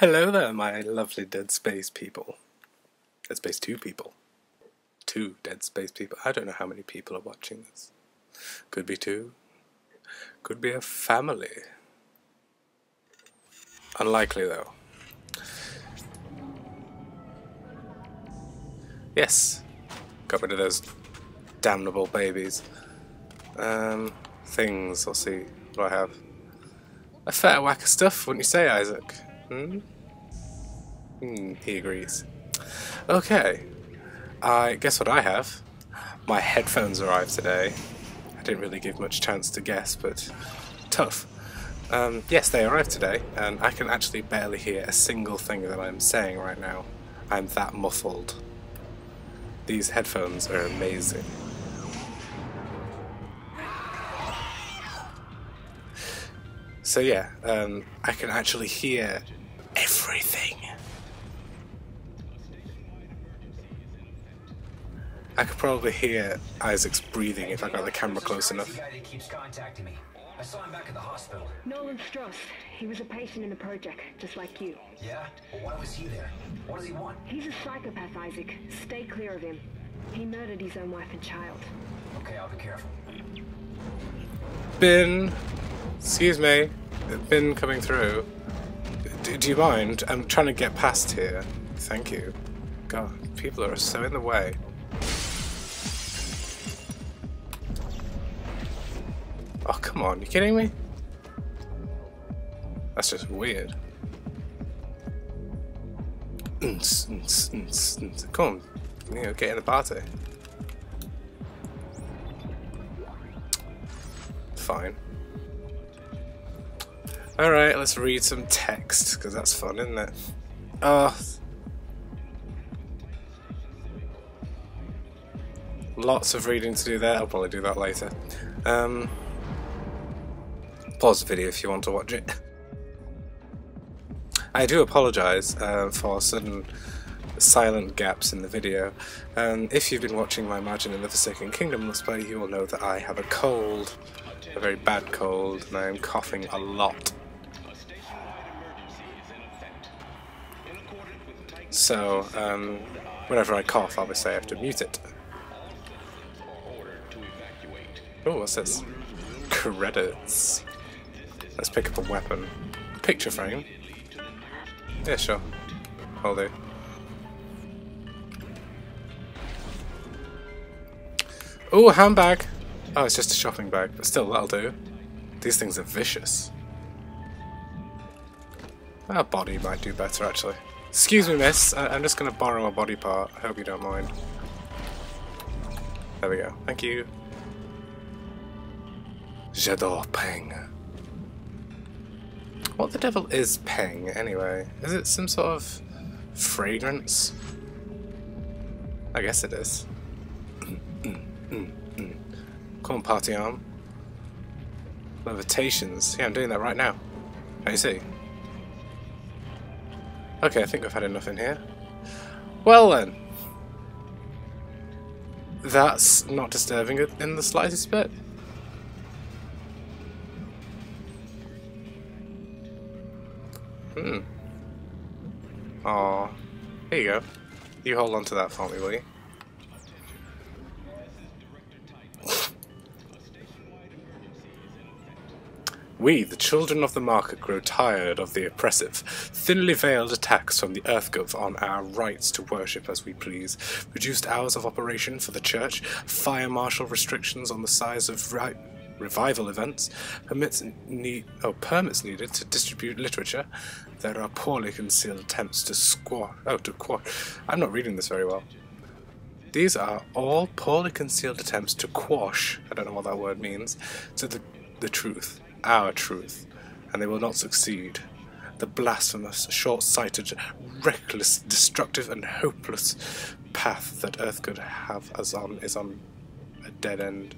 Hello there, my lovely Dead Space people. Dead Space 2 people. Two Dead Space people. I don't know how many people are watching this. Could be two. Could be a family. Unlikely though. Yes. Got rid of those damnable babies. Um, things, I'll see. What I have? A fair whack of stuff, wouldn't you say, Isaac? Hmm? Hmm, he agrees. Okay. I guess what I have? My headphones arrived today. I didn't really give much chance to guess, but tough. Um, yes, they arrived today, and I can actually barely hear a single thing that I'm saying right now. I'm that muffled. These headphones are amazing. So yeah, um, I can actually hear I could probably hear Isaac's breathing if I got the camera close enough. guy that keeps contacting me. I saw him back at the hospital. Nolan Stross. He was a patient in the project, just like you. Yeah? Well, why was he there? What does he want? He's a psychopath, Isaac. Stay clear of him. He murdered his own wife and child. Okay, I'll be careful. Bin, excuse me, bin coming through. D do you mind? I'm trying to get past here. Thank you. God, people are so in the way. Come on, you kidding me? That's just weird. Come on, you know, get in the party. Fine. Alright, let's read some text, because that's fun, isn't it? Oh. Lots of reading to do there, I'll probably do that later. Um, pause the video if you want to watch it. I do apologise uh, for sudden silent gaps in the video. Um, if you've been watching my Majin and the Forsaken Kingdom Let's Play, you will know that I have a cold, a very bad cold, and I am coughing a lot. So, um, whenever I cough, obviously I have to mute it. Oh, what's this? Credits. Let's pick up a weapon. Picture frame? Yeah, sure. I'll do. Oh, handbag! Oh, it's just a shopping bag, but still, that'll do. These things are vicious. Our body might do better, actually. Excuse me, miss. I I'm just going to borrow a body part. I hope you don't mind. There we go. Thank you. J'adore Peng. What the devil is Peng, anyway? Is it some sort of fragrance? I guess it is. Come on, party arm. Levitations. Yeah, I'm doing that right now. You see? Okay, I think I've had enough in here. Well then. That's not disturbing it in the slightest bit. Hmm. Aw. Here you go. You hold on to that for me, will you? We, the children of the Marker, grow tired of the oppressive, thinly veiled attacks from the EarthGov on our rights to worship as we please, reduced hours of operation for the church, fire marshal restrictions on the size of revival events, permits, oh, permits needed to distribute literature. There are poorly concealed attempts to squash. Oh, to quash. I'm not reading this very well. These are all poorly concealed attempts to quash, I don't know what that word means, to the, the truth, our truth, and they will not succeed. The blasphemous, short sighted, reckless, destructive, and hopeless path that Earth could have us on is on a dead end.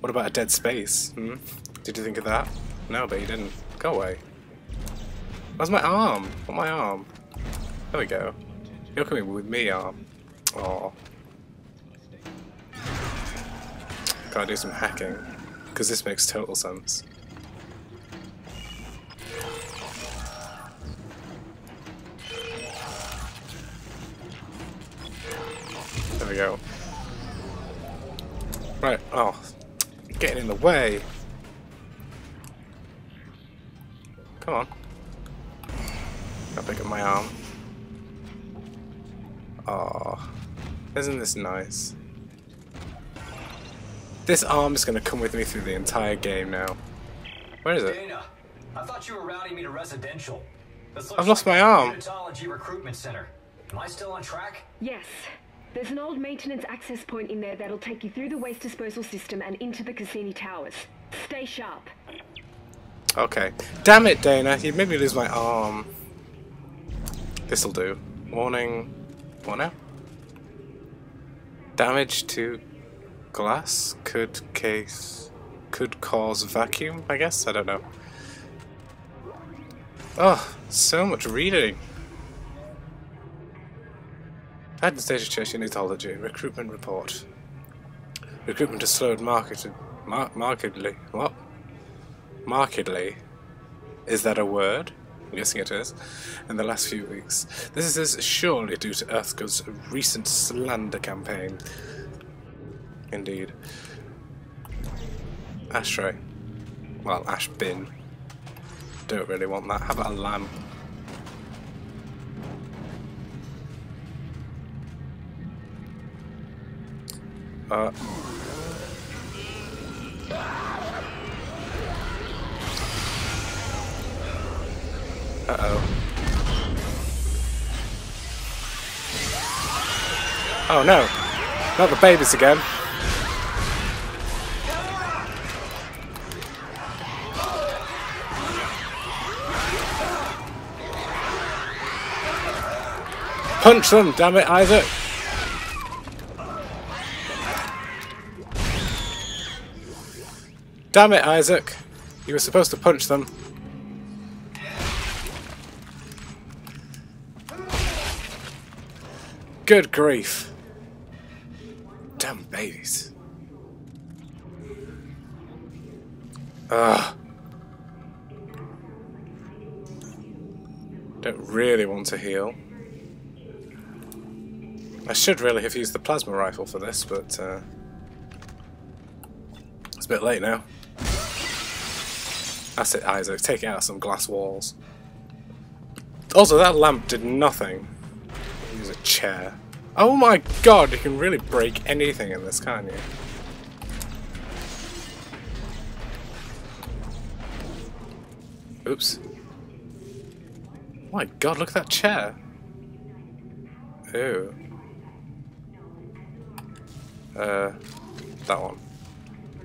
What about a dead space? Hmm? Did you think of that? No, but you didn't. Go away. Where's my arm? What my arm? There we go. You're coming with me, arm. Oh. Gotta do some hacking. Because this makes total sense. There we go. Right, oh. Getting in the way. Come on. I'll pick up my arm. Oh, isn't this nice? This arm is going to come with me through the entire game now. Where is it? Daina, I thought you were routing me to residential. I've lost like my arm. Recruitment center. Am I still on track? Yes. There's an old maintenance access point in there that'll take you through the waste disposal system and into the Cassini Towers. Stay sharp. Okay. Damn it, Daina. You made me lose my arm. This'll do. Warning. What now? Damage to glass could case could cause vacuum, I guess? I don't know. Oh, so much reading. At the stage of church unitology, recruitment report. Recruitment has slowed marketed, mar markedly. What? Markedly? Is that a word? I'm guessing it is. In the last few weeks. This is surely due to EarthGov's recent slander campaign. Indeed. Ashtray. Well, ash bin. Don't really want that. How about a lamp? Uh, Uh-oh. Oh no! Not the babies again. Punch them, damn it, Isaac! Damn it, Isaac! You were supposed to punch them. Good grief. Damn babies. Ugh. Don't really want to heal. I should really have used the plasma rifle for this, but uh, it's a bit late now. That's it, Isaac. Take it out of some glass walls. Also, that lamp did nothing. Use a chair. Oh my god, you can really break anything in this, can't you? Oops. Oh my god, look at that chair. Ew. Uh, that one.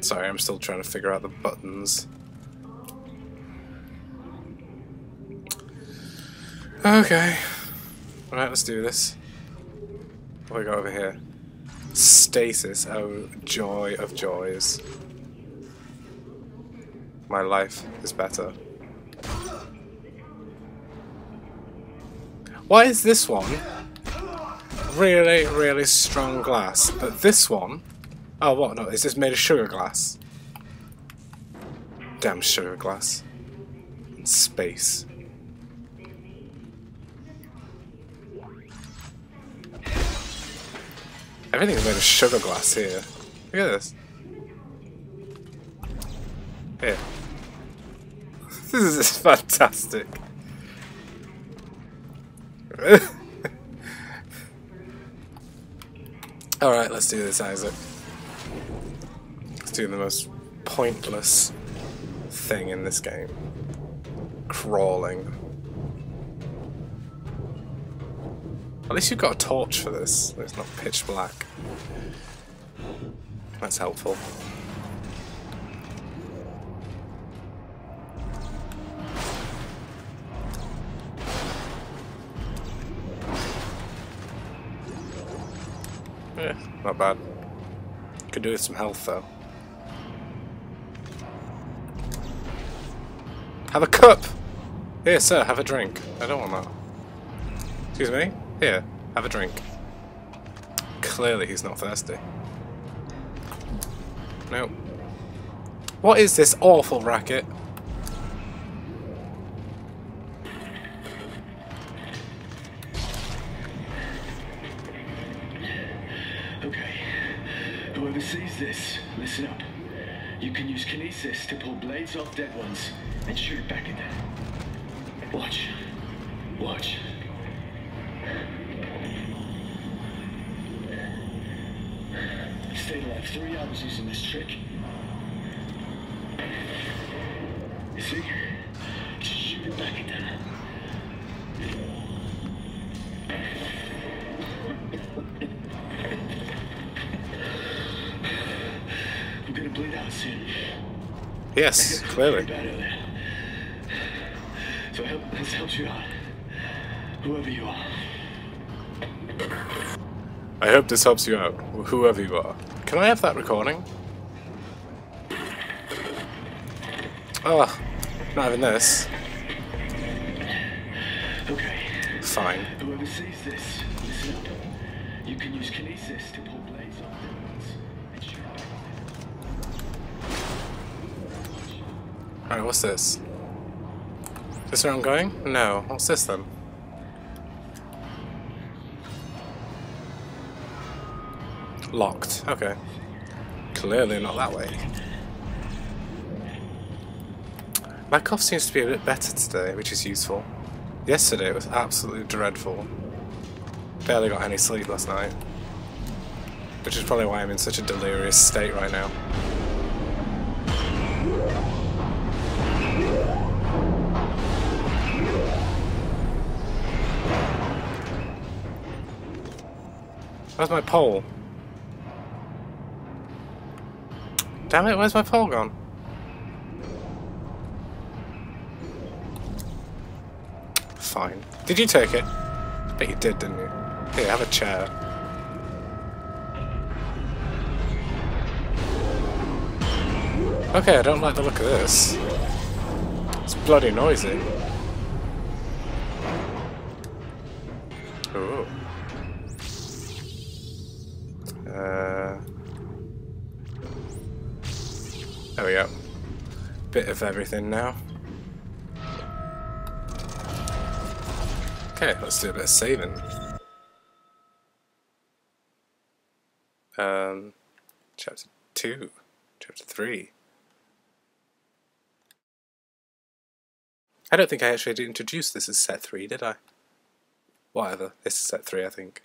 Sorry, I'm still trying to figure out the buttons. Okay. Alright, let's do this. What we got over here? Stasis. Oh, joy of joys. My life is better. Why is this one really, really strong glass, but this one... Oh, what? No, is this made of sugar glass? Damn sugar glass. In space. Everything's made of sugar glass here. Look at this. Here. This is fantastic. Alright, let's do this, Isaac. Let's do the most pointless thing in this game. Crawling. At least you've got a torch for this. It's not pitch black. That's helpful. Yeah, not bad. Could do with some health though. Have a cup! Here, sir, have a drink. I don't want that. Excuse me? Here, have a drink. Clearly he's not thirsty. Nope. What is this awful racket? Okay. Whoever sees this, listen up. You can use kinesis to pull blades off dead ones and shoot back at them. Watch. Watch. Alive three hours using this trick. You see? Just shoot it back at them. I'm gonna bleed out soon. Yes, clearly. So help, this helps you out. Whoever you are. I hope this helps you out, whoever you are. Can I have that recording? Oh, not having this. Okay. Fine. Whoever sees this, listen up. You can use kinesis to pull blades off buildings and shoot Alright, what's this? Is this where I'm going? No. What's this then? Locked. Okay. Clearly not that way. My cough seems to be a bit better today, which is useful. Yesterday it was absolutely dreadful. Barely got any sleep last night. Which is probably why I'm in such a delirious state right now. Where's my pole? Damn it, where's my pole gone? Fine. Did you take it? I bet you did, didn't you? Here, have a chair. Okay, I don't like the look of this. It's bloody noisy. Ooh. Bit of everything now. Okay, let's do a bit of saving. Um, chapter 2, chapter 3. I don't think I actually introduced this as set 3, did I? Whatever, this is set 3, I think.